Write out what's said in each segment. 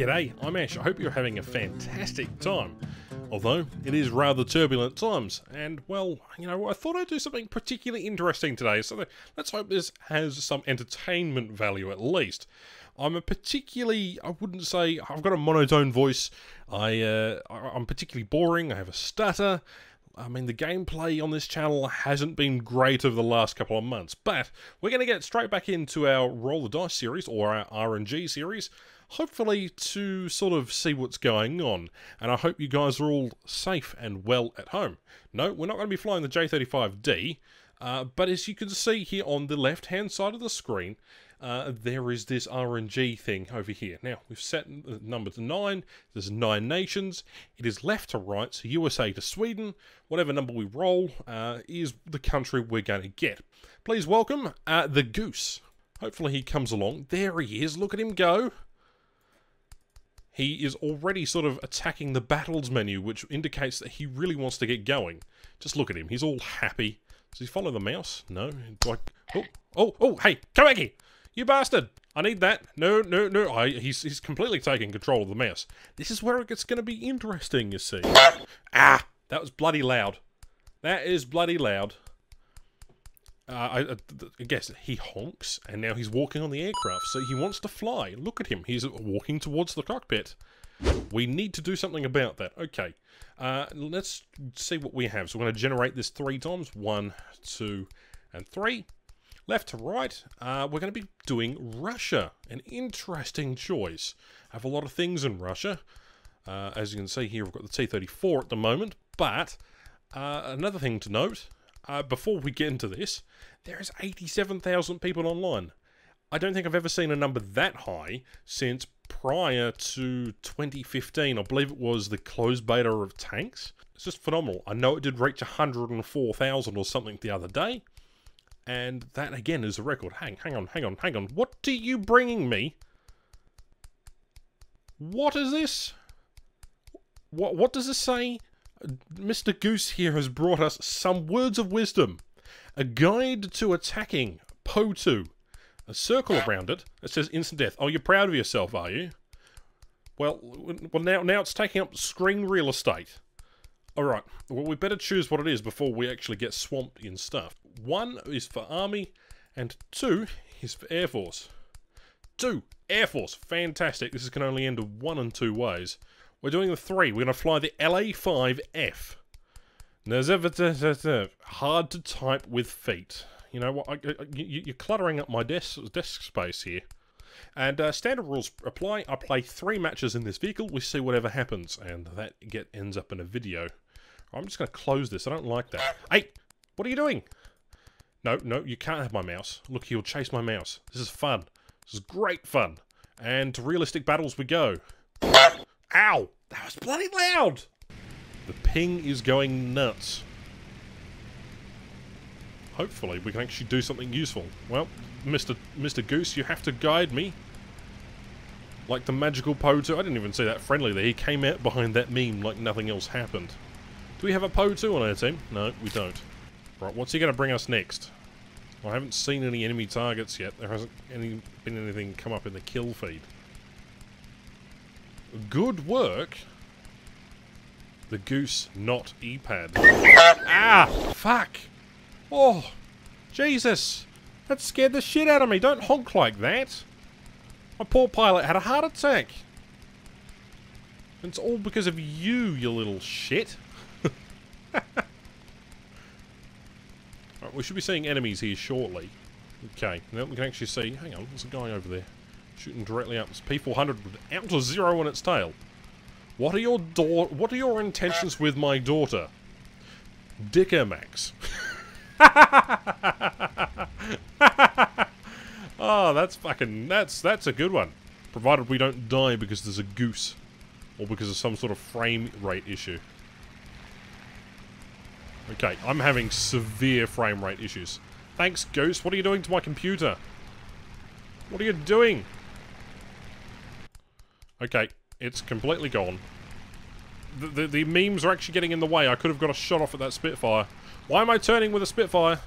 G'day, I'm Ash. I hope you're having a fantastic time. Although, it is rather turbulent times, and well, you know, I thought I'd do something particularly interesting today, so let's hope this has some entertainment value at least. I'm a particularly, I wouldn't say, I've got a monotone voice, I, uh, I'm particularly boring, I have a stutter, I mean, the gameplay on this channel hasn't been great over the last couple of months, but we're going to get straight back into our Roll the Dice series, or our RNG series, hopefully to sort of see what's going on. And I hope you guys are all safe and well at home. No, we're not going to be flying the J35D, uh, but as you can see here on the left-hand side of the screen, uh, there is this RNG thing over here. Now, we've set the number to 9. There's 9 nations. It is left to right, so USA to Sweden. Whatever number we roll uh, is the country we're going to get. Please welcome uh, the Goose. Hopefully he comes along. There he is. Look at him go. He is already sort of attacking the battles menu, which indicates that he really wants to get going. Just look at him. He's all happy. Does he follow the mouse? No. Like, oh, oh, oh, hey, come back here. You bastard! I need that. No, no, no. I, he's, he's completely taking control of the mouse. This is where it's going to be interesting, you see. ah! That was bloody loud. That is bloody loud. Uh, I, I, guess he honks, and now he's walking on the aircraft, so he wants to fly. Look at him. He's walking towards the cockpit. We need to do something about that. Okay. Uh, let's see what we have. So we're going to generate this three times. One, two, and three. Left to right, uh, we're going to be doing Russia. An interesting choice. I have a lot of things in Russia. Uh, as you can see here, we've got the T-34 at the moment. But uh, another thing to note, uh, before we get into this, there is 87,000 people online. I don't think I've ever seen a number that high since prior to 2015. I believe it was the closed beta of tanks. It's just phenomenal. I know it did reach 104,000 or something the other day. And that again is a record. Hang, hang on, hang on, hang on. What are you bringing me? What is this? What, what does this say? Mr. Goose here has brought us some words of wisdom. A guide to attacking Po2. A circle around it that says instant death. Oh, you're proud of yourself, are you? Well, well now, now it's taking up screen real estate. Alright, well we better choose what it is before we actually get swamped in stuff. One is for Army, and two is for Air Force. Two! Air Force! Fantastic. This is can only end one and two ways. We're doing the three. We're going to fly the LA-5F. Hard to type with feet. You know what? I, I, you're cluttering up my desk, desk space here. And uh, standard rules apply. I play three matches in this vehicle. We see whatever happens. And that get ends up in a video. I'm just going to close this. I don't like that. Hey! What are you doing? No, no, you can't have my mouse. Look, he'll chase my mouse. This is fun. This is great fun. And to realistic battles we go. Ow! That was bloody loud! The ping is going nuts. Hopefully we can actually do something useful. Well, Mr. Mr. Goose, you have to guide me. Like the magical Po2. I didn't even say that friendly there. He came out behind that meme like nothing else happened. Do we have a Po2 on our team? No, we don't. Right, what's he going to bring us next? Well, I haven't seen any enemy targets yet. There hasn't any, been anything come up in the kill feed. Good work. The goose, not EPAD. ah! Fuck! Oh! Jesus! That scared the shit out of me. Don't honk like that. My poor pilot had a heart attack. It's all because of you, you little shit. Right, we should be seeing enemies here shortly. Okay, now we can actually see... Hang on, there's a guy over there. Shooting directly up. It's P400 out to zero on its tail. What are your door? What are your intentions with my daughter? Dicker Max. oh, that's fucking... That's, that's a good one. Provided we don't die because there's a goose. Or because of some sort of frame rate issue. Okay, I'm having severe frame rate issues. Thanks, Ghost. What are you doing to my computer? What are you doing? Okay, it's completely gone. The, the, the, memes are actually getting in the way. I could have got a shot off at that Spitfire. Why am I turning with a Spitfire?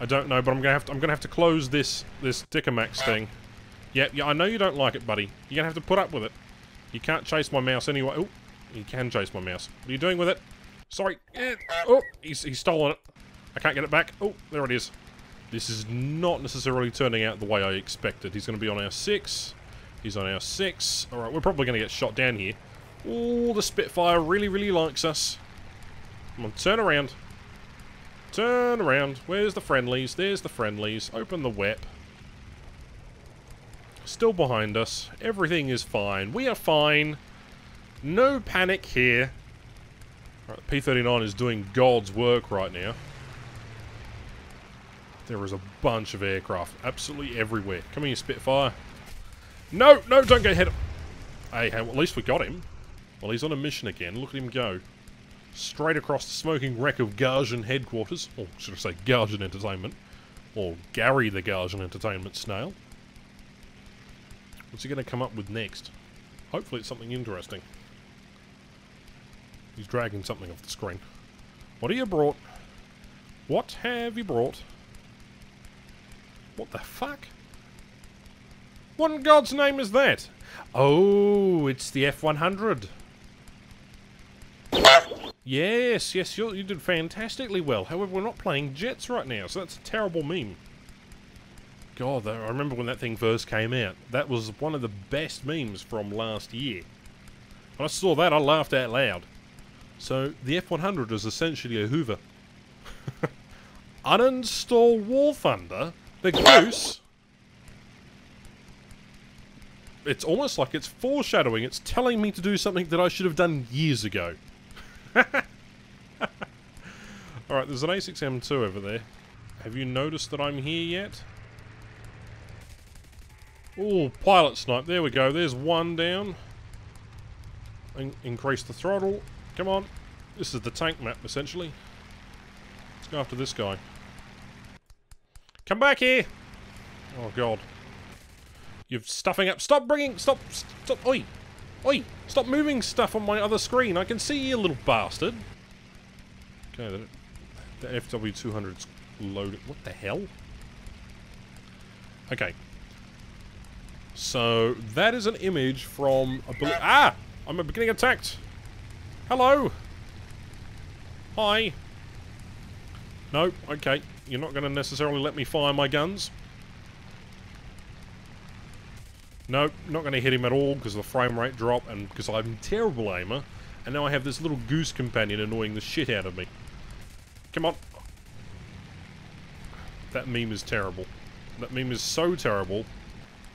I don't know, but I'm gonna have to, I'm gonna have to close this this Dickermax thing. Yeah, yeah, I know you don't like it, buddy. You're gonna have to put up with it. You can't chase my mouse anyway. Oh, you can chase my mouse. What are you doing with it? Sorry. Eh, oh, he's, he's stolen it. I can't get it back. Oh, there it is. This is not necessarily turning out the way I expected. He's going to be on our 6. He's on our 6. Alright, we're probably going to get shot down here. Oh, the Spitfire really, really likes us. Come on, turn around. Turn around. Where's the friendlies? There's the friendlies. Open the WEP. Still behind us. Everything is fine. We are fine. No panic here. Right, P-39 is doing God's work right now. There is a bunch of aircraft absolutely everywhere. Come here, Spitfire. No, no, don't go ahead. Hey, hey, well, at least we got him. Well, he's on a mission again. Look at him go. Straight across the smoking wreck of Gaijin headquarters. Or should I say Gaijin Entertainment. Or Gary the Gaijin Entertainment snail. What's he going to come up with next? Hopefully it's something interesting. He's dragging something off the screen. What have you brought? What have you brought? What the fuck? What in God's name is that? Oh, it's the F-100. Yes, yes, you did fantastically well. However, we're not playing jets right now, so that's a terrible meme. God, I remember when that thing first came out. That was one of the best memes from last year. When I saw that, I laughed out loud. So, the F-100 is essentially a Hoover. Uninstall War Thunder? The Goose? It's almost like it's foreshadowing. It's telling me to do something that I should have done years ago. Alright, there's an A6M2 over there. Have you noticed that I'm here yet? Oh, pilot snipe. There we go. There's one down. In increase the throttle. Come on. This is the tank map, essentially. Let's go after this guy. Come back here! Oh, God. You're stuffing up. Stop bringing... Stop... Stop... Oi! Oi! Stop moving stuff on my other screen. I can see you, little bastard. Okay, the, the FW200's loaded. What the hell? Okay. So, that is an image from... A ah! I'm getting attacked! Hello! Hi! No, okay. You're not going to necessarily let me fire my guns. No, not going to hit him at all because of the frame rate drop and because I'm terrible aimer. And now I have this little goose companion annoying the shit out of me. Come on. That meme is terrible. That meme is so terrible.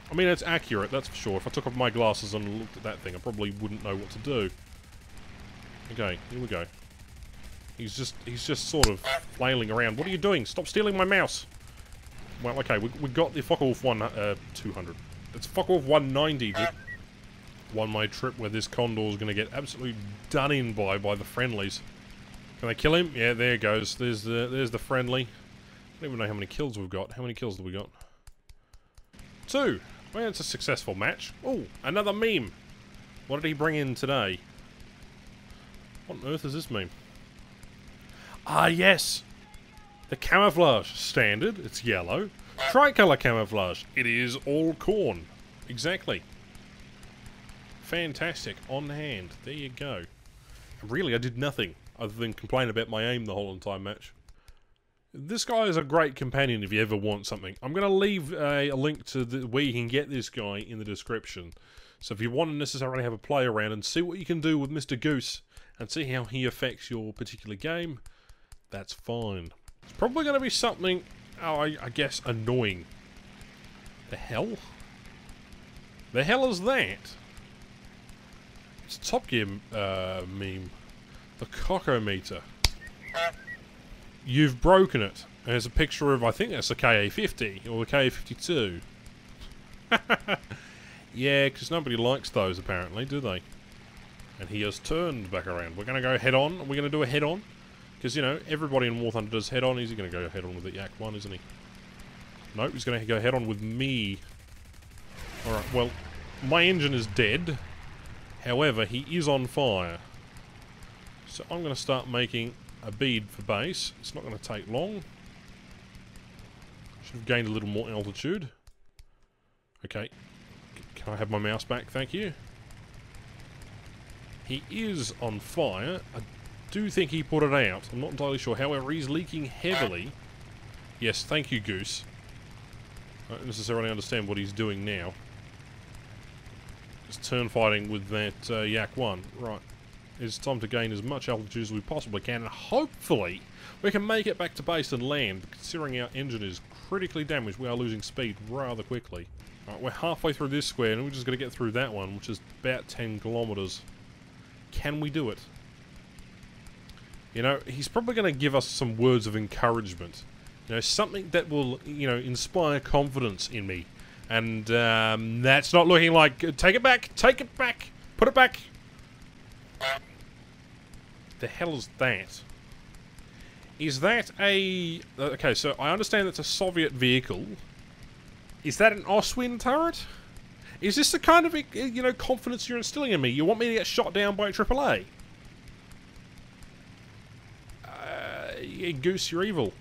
I mean, it's accurate, that's for sure. If I took off my glasses and looked at that thing, I probably wouldn't know what to do. Okay, here we go. He's just, he's just sort of flailing around. What are you doing? Stop stealing my mouse! Well, okay, we, we got the Focke-Wulf one, uh, 200. It's Focke-Wulf 190 that won my trip where this Condor is going to get absolutely done in by by the friendlies. Can they kill him? Yeah, there goes. There's the there's the friendly. I don't even know how many kills we've got. How many kills have we got? Two. Well, it's a successful match. Oh, another meme. What did he bring in today? What on earth is this meme? Ah, yes! The camouflage. Standard, it's yellow. Tricolour camouflage. It is all corn. Exactly. Fantastic. On hand. There you go. Really, I did nothing other than complain about my aim the whole entire match. This guy is a great companion if you ever want something. I'm going to leave a, a link to the, where you can get this guy in the description. So if you want to necessarily have a play around and see what you can do with Mr. Goose and see how he affects your particular game, that's fine. It's probably going to be something, oh, I, I guess, annoying. The hell? The hell is that? It's a Top Gear uh, meme. The Cockometer. You've broken it. There's a picture of, I think that's a KA-50, or the KA-52. yeah, because nobody likes those, apparently, do they? And he has turned back around. We're going to go head-on. We're going to do a head-on. Because, you know, everybody in War Thunder does head-on. He's going to go head-on with the Yak 1, isn't he? Nope, he's going to go head-on with me. Alright, well, my engine is dead. However, he is on fire. So I'm going to start making a bead for base. It's not going to take long. Should have gained a little more altitude. Okay, Can I have my mouse back? Thank you. He is on fire. I do think he put it out. I'm not entirely sure. However, he's leaking heavily. Yes, thank you, Goose. I don't necessarily understand what he's doing now. Just turn fighting with that uh, Yak 1. Right. It's time to gain as much altitude as we possibly can, and hopefully we can make it back to base and land. Considering our engine is critically damaged, we are losing speed rather quickly. Right, we're halfway through this square, and we're just going to get through that one, which is about 10 kilometres. Can we do it? You know, he's probably going to give us some words of encouragement. You know, something that will, you know, inspire confidence in me. And um, that's not looking like... Take it back! Take it back! Put it back! The hell is that? Is that a... Okay, so I understand that's a Soviet vehicle. Is that an Oswin turret? Is this the kind of, you know, confidence you're instilling in me? You want me to get shot down by a AAA? Uh, yeah, Goose, you're evil.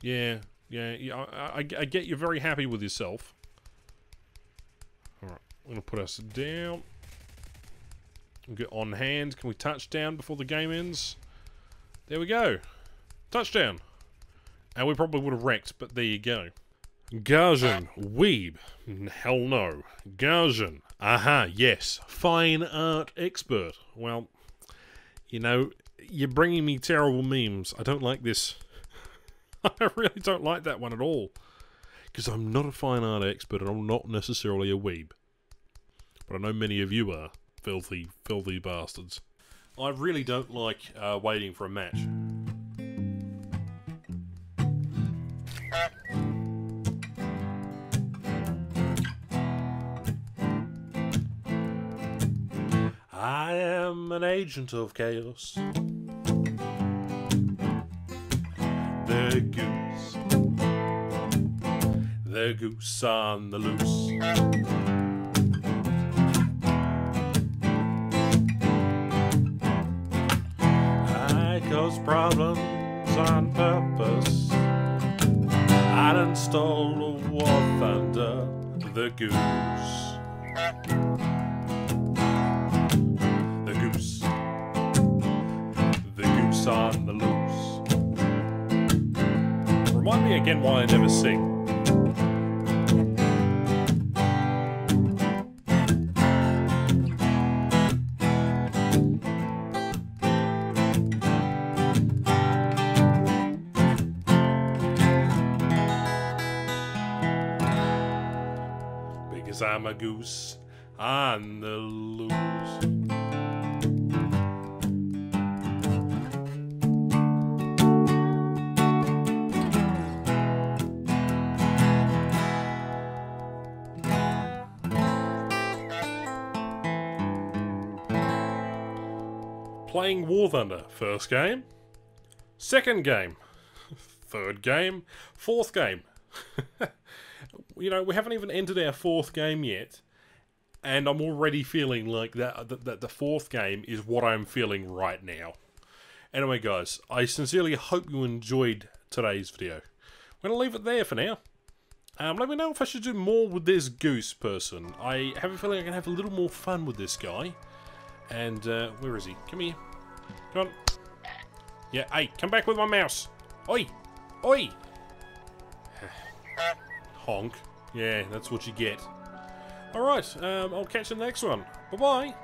Yeah, yeah, yeah I, I, I get you're very happy with yourself. Alright, I'm going to put us down. Get on hand. Can we touch down before the game ends? There we go. Touchdown. And we probably would have wrecked, but there you go. Gaijin, weeb. Hell no. Gaijin. Aha, yes. Fine art expert. Well, you know, you're bringing me terrible memes. I don't like this. I really don't like that one at all. Because I'm not a fine art expert and I'm not necessarily a weeb. But I know many of you are. Filthy, filthy bastards. I really don't like uh, waiting for a match. An agent of chaos. The goose. The goose on the loose. I cause problems on purpose. I'd install a war thunder. The goose. Again why I never sing. Because I'm a goose on the loose. Playing War Thunder, first game. Second game. Third game. Fourth game. you know, we haven't even entered our fourth game yet, and I'm already feeling like that, that, that the fourth game is what I'm feeling right now. Anyway, guys, I sincerely hope you enjoyed today's video. I'm going to leave it there for now. Um, let me know if I should do more with this goose person. I have a feeling I can have a little more fun with this guy. And, uh, where is he? Come here. Come on. Yeah, hey, come back with my mouse. Oi! Oi! Honk. Yeah, that's what you get. Alright, um, I'll catch you in the next one. Bye-bye.